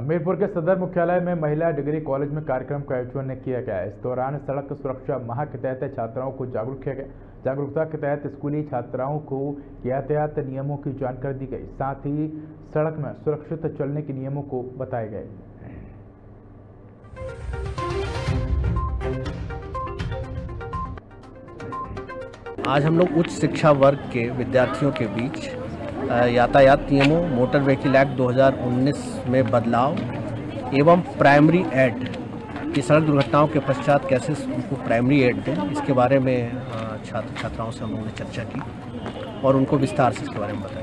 हमीरपुर के सदर मुख्यालय में महिला डिग्री कॉलेज में कार्यक्रम का आयोजन किया गया। इस दौरान सड़क सुरक्षा माह के तहत छात्राओं को जागरूक किया गया। जागरूकता के तहत स्कूली छात्राओं को यातायात नियमों की जानकारी दी गई। साथ ही सड़क में सुरक्षित चलने के नियमों को बताए गए। आज हम लोग उच्च शिक्षा वर्ग के विद्यार्थियों के बीच यातायात नियमों, मोटर व्हीकल एक्ट 2019 में बदलाव एवं प्राइमरी एड की सड़क दुर्घटनाओं के पश्चात कैसे उनको प्राइमरी एड दें, इसके बारे में छात्र छात्राओं से हम लोगों ने चर्चा की और उनको विस्तार से इसके बारे में बताया।